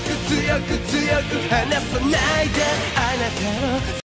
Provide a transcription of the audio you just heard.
く強く強く離さないであなたの